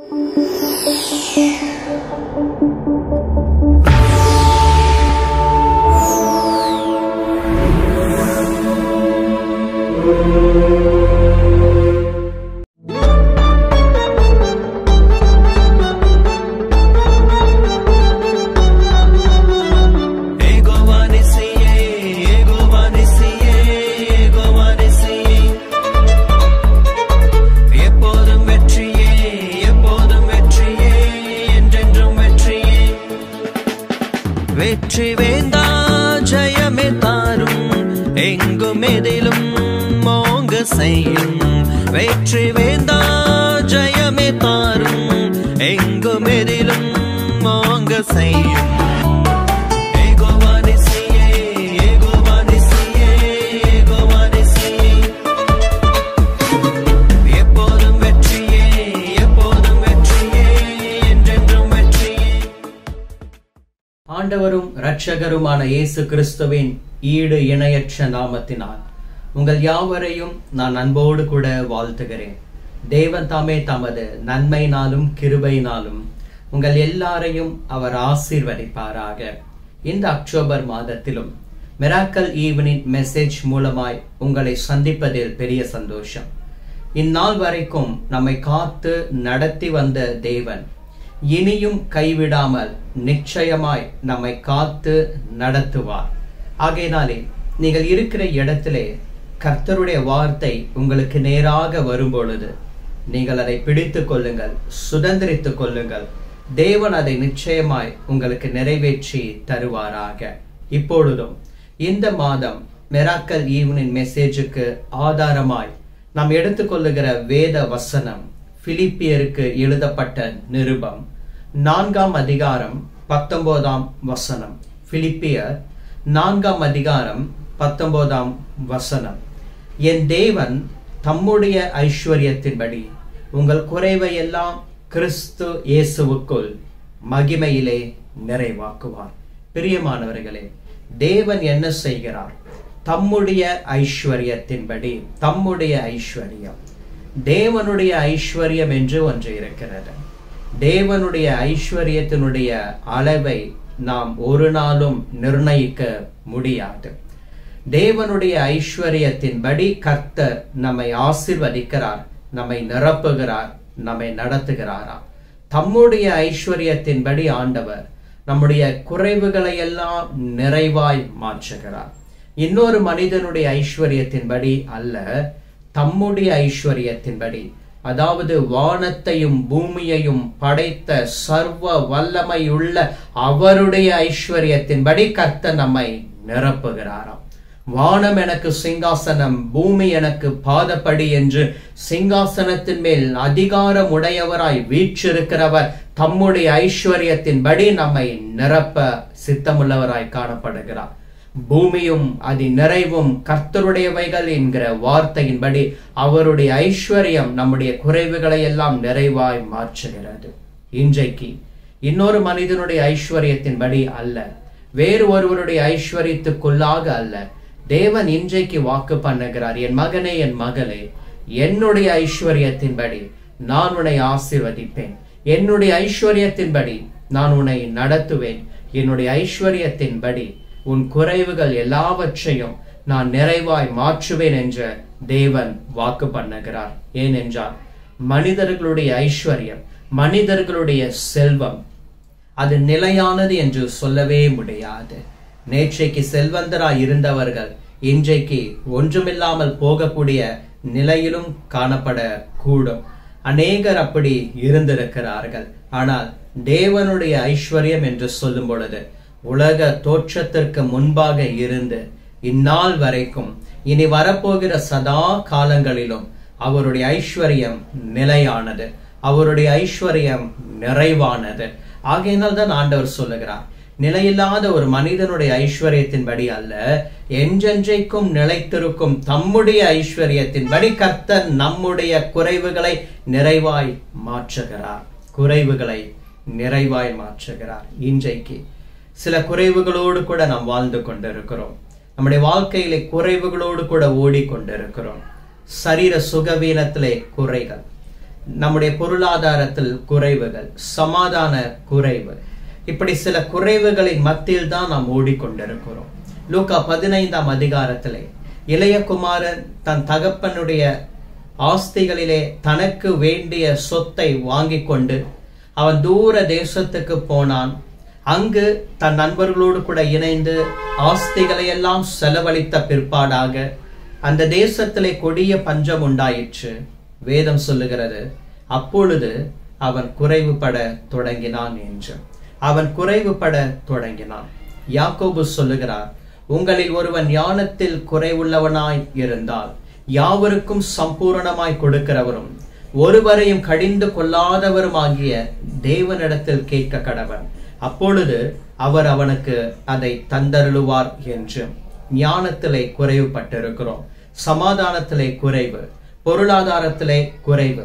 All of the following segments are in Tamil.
Thank you. வெற்றி வேந்தா ஜெயமே தாரும். எங்கும் எதிலும் மோங்க செய்யும். வெற்றி வேந்தா ஜெயமே தாரும். எங்கும் எதிலும் மோங்க செய்யும். இரட்சகருமான இயேசு கிறிஸ்துவின் ஈடு இணையற்ற நாமத்தினால் உங்கள் யாவரையும் நான் அன்போடு கூட வாழ்த்துகிறேன். தேவன் தாமே தமது நன்மையினாலும் கிருபையினாலும் உங்கள் எல்லாரையும் அவர் ஆசீர்வதிப்பாராக. இந்த அக்டோபர் மாதத்திலும் மிராக்கல் ஈவினிங் மெசேஜ் மூலமாய் உங்களை சந்திப்பதில் பெரிய சந்தோஷம். இந்நாள் வரைக்கும் நம்மை காத்து நடத்தி வந்த தேவன் இனியும் கைவிடாமல் நிச்சயமாய் நம்மை காத்து நடத்துவார். ஆகையினாலே நீங்கள் இருக்கிற இடத்திலே கர்த்தருடைய வார்த்தை உங்களுக்கு நேராக வரும்பொழுது நீங்கள் அதை பிடித்து கொள்ளுங்கள் சுதந்திரித்து கொள்ளுங்கள். தேவன் அதை நிச்சயமாய் உங்களுக்கு நிறைவேற்றி தருவாராக. இப்பொழுதும் இந்த மாதம் மெராக்கல் ஈவனின் மெசேஜுக்கு ஆதாரமாய் நாம் எடுத்துக்கொள்ளுகிற வேத வசனம் பிலிப்பியருக்கு எழுதப்பட்ட நிருபம். நான்காம் அதிகாரம் பத்தொன்பதாம் வசனம். பிலிப்பியர் நான்காம் அதிகாரம் பத்தொன்பதாம் வசனம். என் தேவன் தம்முடைய ஐஸ்வர்யத்தின்படி உங்கள் குறைவை எல்லாம் கிறிஸ்து இயேசுவுக்குள் மகிமையிலே நிறைவாக்குவார். பிரியமானவர்களே தேவன் என்ன செய்கிறார்? தம்முடைய ஐஸ்வர்யத்தின்படி தம்முடைய ஐஸ்வர்யம். தேவனுடைய ஐஸ்வர்யம் என்று ஒன்று இருக்கிறது. தேவனுடைய ஐஸ்வர்யத்தினுடைய அளவை நாம் ஒரு நாளும் நிர்ணயிக்க முடியாது. தேவனுடைய ஐஸ்வர்யத்தின்படி கர்த்தர் நம்மை ஆசிர்வதிக்கிறார் நம்மை நிரப்புகிறார் நம்மை நடத்துகிறாரா? தம்முடைய ஐஸ்வர்யத்தின்படி ஆண்டவர் நம்முடைய குறைவுகளை எல்லாம் நிறைவாய் மாற்றுகிறார். இன்னொரு மனிதனுடைய ஐஸ்வர்யத்தின்படி அல்ல தம்முடைய ஐஸ்வர்யத்தின்படி அதாவது வானத்தையும் பூமியையும் படைத்த சர்வ வல்லமையுள்ள அவருடைய ஐஸ்வர்யத்தின்படி கர்த்தர் நம்மை நிரப்புகிறாராம். வானம் எனக்கு சிங்காசனம் பூமி எனக்கு பாதப்படி என்று சிங்காசனத்தின் மேல் அதிகாரம் உடையவராய் வீற்றிருக்கிறவர் தம்முடைய ஐஸ்வர்யத்தின்படி நம்மை நிரப்ப சித்தமுள்ளவராய் காணப்படுகிறார். பூமியும் அதன் நிறைவும் கர்த்தருடையவைகள் என்கிற வார்த்தையின்படி அவருடைய ஐஸ்வர்யம் நம்முடைய குறைவுகளை எல்லாம் நிறைவாய் மாற்றுகிறது. இன்றைக்கு இன்னொரு மனிதனுடைய ஐஸ்வர்யத்தின்படி அல்ல. வேறு ஒருவருடைய ஐஸ்வர்யத்துக்குள்ளாக அல்ல. தேவன் இன்றைக்கு வாக்கு பண்ணுகிறார் என் மகனே என் மகளே என்னுடைய ஐஸ்வர்யத்தின்படி நான் உன்னை ஆசிர்வதிப்பேன். என்னுடைய ஐஸ்வர்யத்தின்படி நான் உன்னை நடத்துவேன். என்னுடைய ஐஸ்வர்யத்தின்படி உன் குறைவுகள் எல்லாவற்றையும் நான் நிறைவாய் மாற்றுவேன் என்ற தேவன் வாக்கு பண்ணுகிறார். ஏனென்றால் மனிதர்களுடைய ஐஸ்வர்யம் மனிதர்களுடைய செல்வம் அது நிலையானது என்று சொல்லவே முடியாது. நேற்றைக்கு செல்வந்தராய் இருந்தவர்கள் இன்றைக்கு ஒன்றுமில்லாமல் போகக்கூடிய நிலையிலும் காணப்பட கூடும் அநேகர் அப்படி இருந்திருக்கிறார்கள். ஆனால் தேவனுடைய ஐஸ்வர்யம் என்று சொல்லும் பொழுது உலக தோற்றத்திற்கு முன்பாக இருந்து இந்நாள் வரைக்கும் இனி வரப்போகிற சதா காலங்களிலும் அவருடைய ஐஸ்வர்யம் நிலையானது. அவருடைய ஐஸ்வர்யம் நிறைவானது. ஆகையினால் தான் ஆண்டவர் சொல்லுகிறார் நிலையில்லாத ஒரு மனிதனுடைய ஐஸ்வர்யத்தின்படி அல்ல என்றென்றைக்கும் நிலைத்திருக்கும் தம்முடைய ஐஸ்வர்யத்தின்படி கர்த்தர் நம்முடைய குறைவுகளை நிறைவாய் மாற்றுகிறார். குறைவுகளை நிறைவாய் மாற்றுகிறார். இன்றைக்கு சில குறைவுகளோடு கூட நாம் வாழ்ந்து கொண்டிருக்கிறோம். நம்முடைய வாழ்க்கையிலே குறைவுகளோடு கூட ஓடிக்கொண்டிருக்கிறோம். சரீர சுகவீனத்திலே குறைகள். நம்முடைய பொருளாதாரத்தில் குறைவுகள். சமாதான குறைவு. இப்படி சில குறைவுகளின் மத்தியில் தான் நாம் ஓடிக்கொண்டிருக்கிறோம். லூக்கா பதினைந்தாம் அதிகாரத்திலே இளையகுமாரன் தன் தகப்பனுடைய ஆஸ்திகளிலே தனக்கு வேண்டிய சொத்தை வாங்கி கொண்டு அவன் தூர தேசத்துக்கு போனான். அங்கு தன் நண்பர்களோடு கூட இணைந்து ஆஸ்திகளை எல்லாம் செலவழித்த பிற்பாடாக அந்த தேசத்திலே கொடிய பஞ்சம் உண்டாயிற்று. வேதம் சொல்லுகிறது அப்பொழுது அவன் குறைவுபட தொடங்கினான் என்று. அவன் குறைவுபட தொடங்கினான். யாக்கோபு சொல்லுகிறார் உங்களில் ஒருவன் ஞானத்தில் குறைவுள்ளவனாய் இருந்தால் யாவருக்கும் சம்பூரணமாய் கொடுக்கிறவரும் ஒருவரையும் கடிந்து கொள்ளாதவருமாகிய தேவனிடத்தில் கேட்க கடவன் அப்பொழுது அவர் அவனுக்கு அதை தந்தருளுவார் என்று ஞானத்திலே குறைவுபட்டிருக்கிறோம். சமாதானத்திலே குறைவு பொருளாதாரத்திலே குறைவு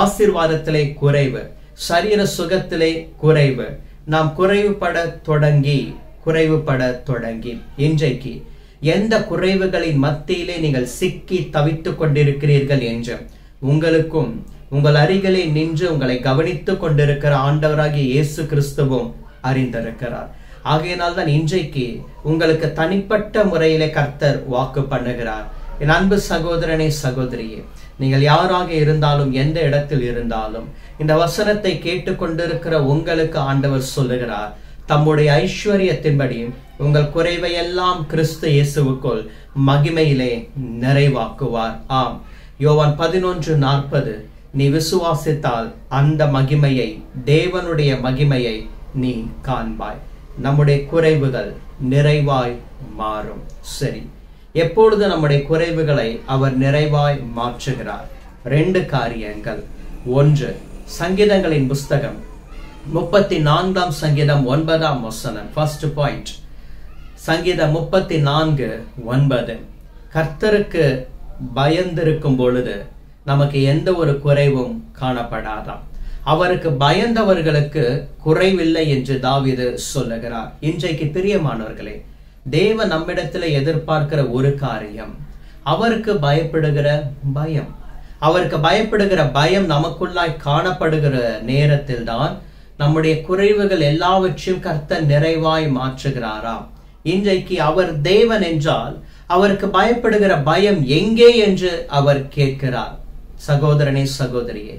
ஆசிர்வாதத்திலே குறைவு சரீர சுகத்திலே குறைவு. நாம் குறைவுபட தொடங்கி குறைவுபட தொடங்கி. இன்றைக்கு எந்த குறைவுகளின் மத்தியிலே நீங்கள் சிக்கி தவித்துக் கொண்டிருக்கிறீர்கள் என்று உங்களுக்கும் உங்கள் அருகிலே நின்று உங்களை கவனித்துக் கொண்டிருக்கிற ஆண்டவராகிய இயேசு கிறிஸ்துவும் அறிந்திருக்கிறார். ஆகையினால் தான் இன்றைக்கு உங்களுக்கு தனிப்பட்ட முறையிலே கர்த்தர் வாக்கு பண்ணுகிறார். என் அன்பு சகோதரனே சகோதரியே நீங்கள் யாராக இருந்தாலும் எந்த இடத்தில் இருந்தாலும் இந்த வசனத்தை கேட்டுக்கொண்டிருக்கிற உங்களுக்கு ஆண்டவர் சொல்லுகிறார். தம்முடைய ஐஸ்வர்யத்தின்படி உங்கள் குறைவையெல்லாம் கிறிஸ்து இயேசுவுக்குள் மகிமையிலே நிறைவாக்குவார். ஆம். யோவான் பதினொன்று நாற்பது நீ விசுவாசித்தால் அந்த மகிமையை தேவனுடைய மகிமையை நீ காண்பாய். நம்முடைய குறைவுகள் நிறைவாய் மாறும். சரி. எப்பொழுது நம்முடைய குறைவுகளை அவர் நிறைவாய் மாற்றுகிறார்? ரெண்டு காரியங்கள். ஒன்று சங்கீதங்களின் புஸ்தகம். முப்பத்தி நான்காம் சங்கீதம் ஒன்பதாம் வசனம். ஃபர்ஸ்ட் பாயிண்ட் சங்கீதம் முப்பத்தி நான்கு ஒன்பது. கர்த்தருக்கு பயந்திருக்கும் பொழுது நமக்கு எந்த ஒரு குறைவும் காணப்படாதான் அவருக்கு பயந்தவர்களுக்கு குறைவில்லை என்று தாவிது சொல்லுகிறார். இன்றைக்கு பிரியமானவர்களே தேவ நம்மிடத்துல எதிர்பார்க்கிற ஒரு காரியம் அவருக்கு பயப்படுகிற பயம். அவருக்கு பயப்படுகிற பயம் நமக்குள்ளாய் காணப்படுகிற நேரத்தில் தான் நம்முடைய குறைவுகள் எல்லாவற்றையும் கர்த்த நிறைவாய் மாற்றுகிறாராம் இன்றைக்கு அவர் தேவன் என்றால் அவருக்கு பயப்படுகிற பயம் எங்கே என்று அவர் கேட்கிறார். சகோதரனே சகோதரியே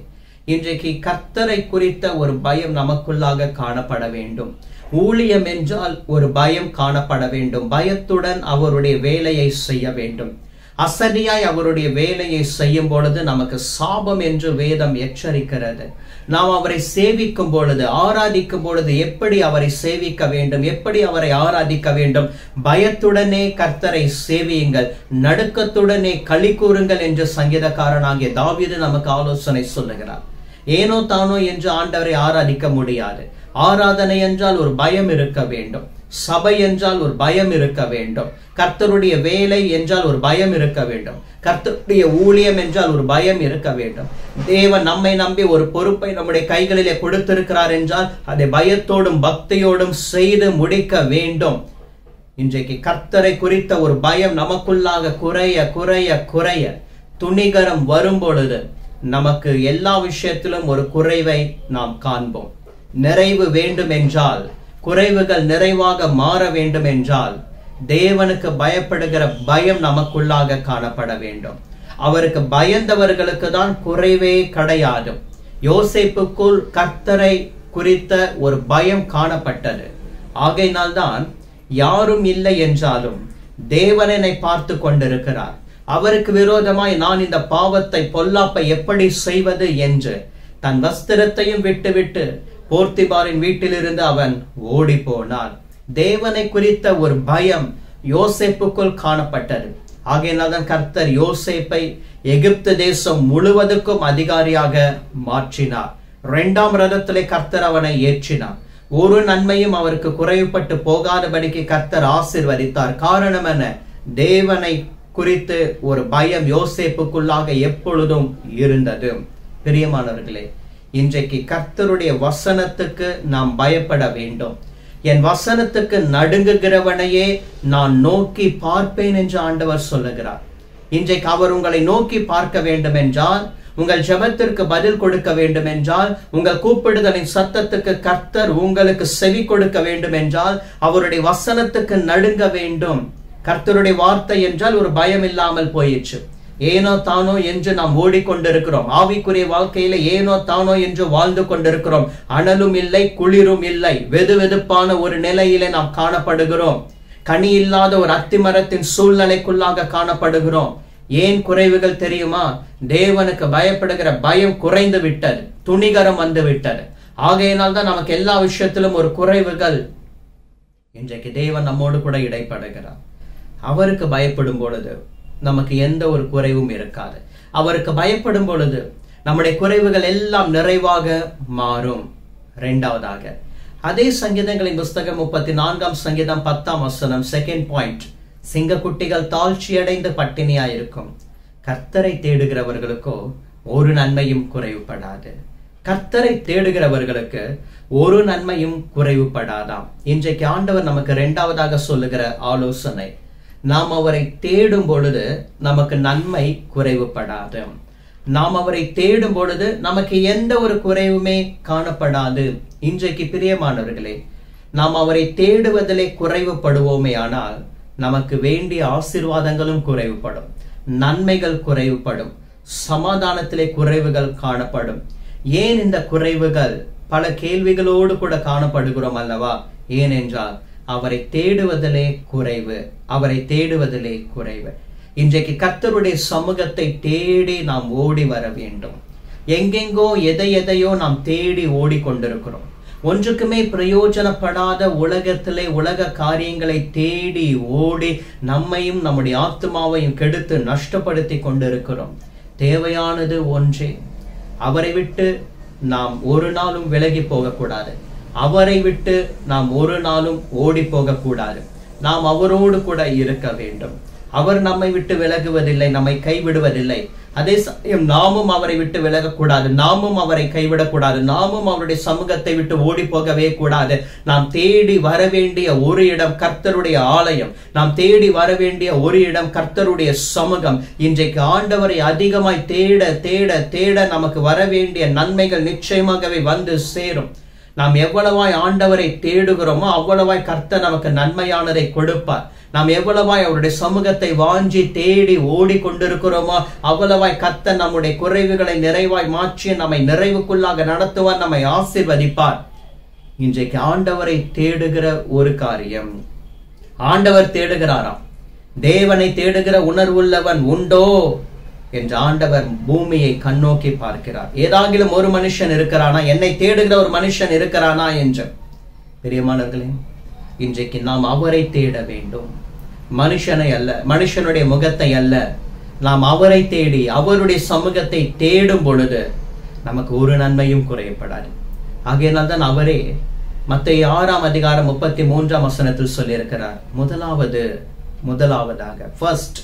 இன்றைக்கு கர்த்தரை குறித்த ஒரு பயம் நமக்குள்ளாக காணப்பட வேண்டும். ஊழியம் என்றால் ஒரு பயம் காணப்பட வேண்டும். பயத்துடன் அவருடைய வேலையை செய்ய வேண்டும். அசதியாய் அவருடைய வேலையை செய்யும் பொழுது நமக்கு சாபம் என்று வேதம் எச்சரிக்கிறது. நாம் அவரை சேவிக்கும் பொழுது ஆராதிக்கும் பொழுது எப்படி அவரை சேவிக்க வேண்டும் எப்படி அவரை ஆராதிக்க வேண்டும்? பயத்துடனே கர்த்தரை சேவியுங்கள். நடுக்கத்துடனே களி கூறுங்கள் என்று சங்கீதக்காரனாகிய தாவீது நமக்கு ஆலோசனை சொல்லுகிறார். ஏனோ தானோ என்று ஆண்டவரை ஆராதிக்க முடியாது. ஆராதனை என்றால் ஒரு பயம் இருக்க வேண்டும். சபை என்றால் ஒரு பயம் இருக்க வேண்டும். கர்த்தருடைய வேலை என்றால் ஒரு பயம் இருக்க வேண்டும். கர்த்தருடைய ஊழியம் என்றால் ஒரு பயம் இருக்க வேண்டும். தேவன் நம்மை நம்பி ஒரு பொறுப்பை நம்முடைய கைகளிலே கொடுத்திருக்கிறார் என்றால் அதை பயத்தோடும் பக்தியோடும் செய்து முடிக்க வேண்டும். இன்றைக்கு கர்த்தரை குறித்த ஒரு பயம் நமக்குள்ளாக குறைய குறைய குறைய. துணிகரம் வரும் பொழுது நமக்கு எல்லா விஷயத்திலும் ஒரு குறைவை நாம் காண்போம். நிறைவு வேண்டும் என்றால் குறைவுகள் நிறைவாக மாற வேண்டும் என்றால் தேவனுக்கு பயப்படுகிற பயம் நமக்குள்ளாக காணப்பட வேண்டும். அவருக்கு பயந்தவர்களுக்கு தான் குறைவே கிடையாது. யோசிப்புக்குள் கர்த்தரை குறித்த ஒரு பயம் காணப்பட்டது. ஆகையினால்தான் யாரும் இல்லை என்றாலும் தேவனனை பார்த்து கொண்டிருக்கிறார். அவருக்கு விரோதமாய் நான் இந்த பாவத்தை பொல்லாப்பை எப்படி செய்வது என்று தன் வஸ்திரத்தையும் விட்டுவிட்டு போர்த்திபாரின் வீட்டிலிருந்து அவன் ஓடி போனான் தேவனை குறித்த ஒரு பயம் யோசேப்புக்குள் காணப்பட்டது. ஆகையினால்தான் கர்த்தர் யோசேப்பை எகிப்து தேசம் முழுவதுக்கும் அதிகாரியாக மாற்றினார். இரண்டாம் ரதத்திலே கர்த்தர் அவனை ஏற்றினார். ஒரு நன்மையும் அவருக்கு குறைவுபட்டு போகாதபடிக்கு கர்த்தர் ஆசிர்வதித்தார். காரணம் என்ன? தேவனை குறித்து ஒரு பயம் யோசேப்புக்குள்ளாக எப்பொழுதும் இருந்தது. பிரியமானவர்களே இன்றைக்கு கர்த்தருடைய வசனத்துக்கு நாம் பயப்பட வேண்டும். என் வசனத்துக்கு நடுங்குகிறவனையே நான் நோக்கி பார்ப்பேன் என்று ஆண்டவர் சொல்லுகிறார். இன்றைக்கு அவர் உங்களை நோக்கி பார்க்க வேண்டும் என்றால் உங்கள் ஜெபத்திற்கு பதில் கொடுக்க வேண்டும் என்றால் உங்கள் கூப்பிடுதலின் சத்தத்துக்கு கர்த்தர் உங்களுக்கு செவி கொடுக்க வேண்டும் என்றால் அவருடைய வசனத்துக்கு நடுங்க வேண்டும். கர்த்தருடைய வார்த்தை என்றால் ஒரு பயம் இல்லாமல் போயிடுச்சு ஏனோ தானோ என்று நாம் ஓடிக்கொண்டிருக்கிறோம். ஆவிக்குரிய வாழ்க்கையில ஏனோ தானோ என்று வாழ்ந்து கொண்டிருக்கிறோம். அனலும் இல்லை குளிரும் இல்லை. வெது வெதுப்பான ஒரு நிலையிலே நாம் காணப்படுகிறோம். கனி இல்லாத ஒரு அத்திமரத்தின் சூழ்நிலைக்குள்ளாக காணப்படுகிறோம். ஏன் குறைவுகள் தெரியுமா? தேவனுக்கு பயப்படுகிற பயம் குறைந்து விட்டது. துணிகரம் வந்து விட்டது. ஆகையினால் தான் நமக்கு எல்லா விஷயத்திலும் ஒரு குறைவுகள் இன்றைக்கு தேவன் நம்மோடு கூட இடைப்படுகிறார். அவருக்கு பயப்படும் பொழுது நமக்கு எந்த ஒரு குறைவும் இருக்காது. அவருக்கு பயப்படும் பொழுது நம்முடைய குறைவுகள் எல்லாம் நிறைவாக மாறும். ரெண்டாவதாக அதே சங்கீதங்களின் புஸ்தகம் முப்பத்தி நான்காம் சங்கீதம் பத்தாம் வசனம் செகண்ட் பாயிண்ட் சிங்கக்குட்டிகள் தாழ்ச்சியடைந்து பட்டினியாயிருக்கும். கர்த்தரை தேடுகிறவர்களுக்கோ ஒரு நன்மையும் குறைவுபடாது. கர்த்தரை தேடுகிறவர்களுக்கு ஒரு நன்மையும் குறைவுபடாதாம். இன்றைக்கு ஆண்டவர் நமக்கு இரண்டாவதாக சொல்லுகிற ஆலோசனை நாம் அவரை தேடும் பொழுது நமக்கு நன்மை குறைவுபடாது. நாம் அவரை தேடும் பொழுது நமக்கு எந்த ஒரு குறைவுமே காணப்படாது. இன்றைக்கு பிரியமானவர்களே நாம் அவரை தேடுவதிலே குறைவுபடுவோமே ஆனால் நமக்கு வேண்டிய ஆசீர்வாதங்களும் குறைவுபடும். நன்மைகள் குறைவுபடும். சமாதானத்திலே குறைவுகள் காணப்படும். ஏன் இந்த குறைவுகள்? பல கேள்விகளோடு கூட காணப்படுகிறோம் அல்லவா? ஏனென்றால் அவரை தேடுவதிலே குறைவு. அவரை தேடுவதிலே குறைவு. இன்றைக்கு கர்த்தருடைய சமூகத்தை தேடி நாம் ஓடி வர வேண்டும். எங்கெங்கோ எதை எதையோ நாம் தேடி ஓடிக்கொண்டிருக்கிறோம். ஒன்றுக்குமே பிரயோஜனப்படாத உலகத்திலே உலக காரியங்களை தேடி ஓடி நம்மையும் நம்முடைய ஆத்மாவையும் கெடுத்து நஷ்டப்படுத்தி கொண்டிருக்கிறோம். தேவையானது ஒன்றே. அவரை விட்டு நாம் ஒரு நாளும் விலகி போகக்கூடாது. அவரை விட்டு நாம் ஒரு நாளும் ஓடி போகக்கூடாது நாம் அவரோடு கூட இருக்க வேண்டும். அவர் நம்மை விட்டு விலகுவதில்லை நம்மை கைவிடுவதில்லை. அதே சமயம் நாமும் அவரை விட்டு விலகக்கூடாது நாமும் அவரை கைவிடக்கூடாது நாமும் அவருடைய சமூகத்தை விட்டு ஓடி போகவே கூடாது. நாம் தேடி வர வேண்டிய ஒரு இடம் கர்த்தருடைய ஆலயம். நாம் தேடி வர வேண்டிய ஒரு இடம் கர்த்தருடைய சமூகம். இன்றைக்கு ஆண்டவரை அதிகமாய் தேட தேட தேட நமக்கு வர வேண்டிய நன்மைகள் நிச்சயமாகவே வந்து சேரும். நாம் எவ்வளவாய் ஆண்டவரை தேடுகிறோமோ அவ்வளவாய் கர்த்தர் நமக்கு நன்மையானதை கொடுப்பார். நாம் எவ்வளவாய் அவருடைய சமூகத்தை வாஞ்சி தேடி ஓடி கொண்டிருக்கிறோமோ அவ்வளவாய் கர்த்தர் நம்முடைய குறைவுகளை நிறைவாய் மாற்றி நம்மை நிறைவுக்குள்ளாக நடத்துவார் நம்மை ஆசிர்வதிப்பார். இன்றைக்கு ஆண்டவரை தேடுகிற ஒரு காரியம். ஆண்டவர் தேடுகிறாராம். தேவனை தேடுகிற உணர்வுள்ளவன் உண்டோ? என்று ஆண்டவர் பூமியை கண்ணோக்கி பார்க்கிறார். ஏதாகிலும் ஒரு மனுஷன் இருக்கிறானா? என்னை தேடுகிற ஒரு மனுஷன் இருக்கிறானா என்று. பெரியமானவர்களே இன்றைக்கு நாம் அவரை தேட வேண்டும். மனுஷனை அல்ல மனுஷனுடைய முகத்தை அல்ல. நாம் அவரை தேடி அவருடைய சமூகத்தை தேடும் பொழுது நமக்கு ஒரு நன்மையும் குறையப்படாது. ஆகையினால் தான் அவரே மற்ற ஆறாம் அதிகாரம் முப்பத்தி மூன்றாம் வசனத்தில் சொல்லியிருக்கிறார். முதலாவது முதலாவதாக ஃபர்ஸ்ட்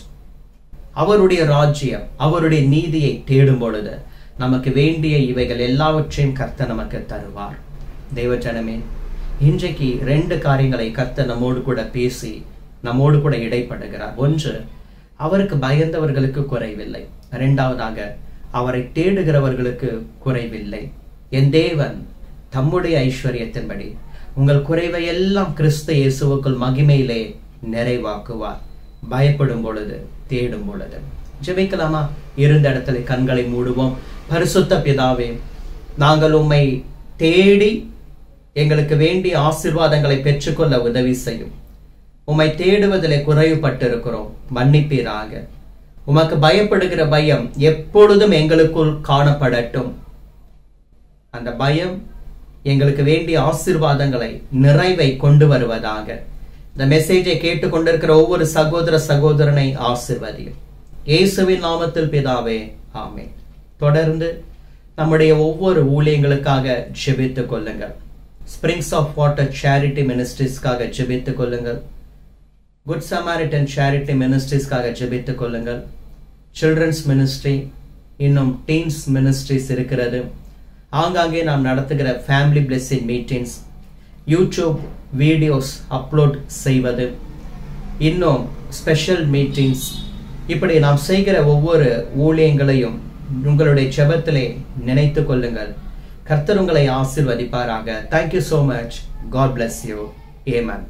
அவருடைய ராஜ்யம் அவருடைய நீதியை தேடும் பொழுது நமக்கு வேண்டிய இவைகள் எல்லாவற்றையும் கர்த்த நமக்கு தருவார். தெய்வஜனமே இன்றைக்கு ரெண்டு காரியங்களை கர்த்த நம்மோடு கூட பேசி நம்மோடு கூட இடைப்படுகிறார். ஒன்று அவருக்கு பயந்தவர்களுக்கு குறைவில்லை. இரண்டாவதாக அவரை தேடுகிறவர்களுக்கு குறைவில்லை. என் தேவன் தம்முடைய ஐஸ்வர்யத்தின்படி உங்கள் குறைவை எல்லாம் கிறிஸ்து இயேசுவுக்குள் மகிமையிலே நிறைவாக்குவார். பயப்படும் பொழுது தேடும் பொழுது. ஜெபிக்கலாமா? இருந்த இடத்துல கண்களை மூடுவோம். பரிசுத்த பிதாவே நாங்கள் உம்மை தேடி எங்களுக்கு வேண்டிய ஆசீர்வாதங்களை பெற்றுக்கொள்ள உதவி செய்யும். உம்மை தேடுவதிலே குறைவுபட்டிருக்கிறோம். மன்னிப்பீராக. உமக்கு பயப்படுகிற பயம் எப்பொழுதும் எங்களுக்குள் காணப்படட்டும். அந்த பயம் எங்களுக்கு வேண்டிய ஆசீர்வாதங்களை நிறைவை கொண்டு வருவதாக. இந்த மெசேஜை கேட்டுக்கொண்டிருக்கிற ஒவ்வொரு சகோதர சகோதரனை ஆசிர்வதியும். இயேசுவின் நாமத்தில் பிதாவே ஆமே தொடர்ந்து நம்முடைய ஒவ்வொரு ஊழியங்களுக்காக ஜெபித்துக் கொள்ளுங்கள். ஸ்பிரிங்ஸ் ஆஃப் வாட்டர் சேரிட்டி மினிஸ்ட்ரிஸ்க்காக ஜெபித்துக் கொள்ளுங்கள். குட் சமாரிட்டன் சேரிட்டி மினிஸ்ட்ரிஸ்க்காக ஜெபித்துக் கொள்ளுங்கள். சில்ட்ரன்ஸ் மினிஸ்ட்ரி இன்னும் டீன்ஸ் மினிஸ்ட்ரிஸ் இருக்கிறது. ஆங்காங்கே நாம் நடத்துகிற family blessing meetings YouTube videos upload செய்வது. இன்னும் ஸ்பெஷல் மீட்டிங்ஸ் இப்படி நாம் செய்கிற ஒவ்வொரு ஊழியங்களையும் உங்களுடைய செபத்திலே நினைத்து கொள்ளுங்கள். கர்த்தர் உங்களை ஆசிர்வதிப்பாராக. Thank you so much God bless you amen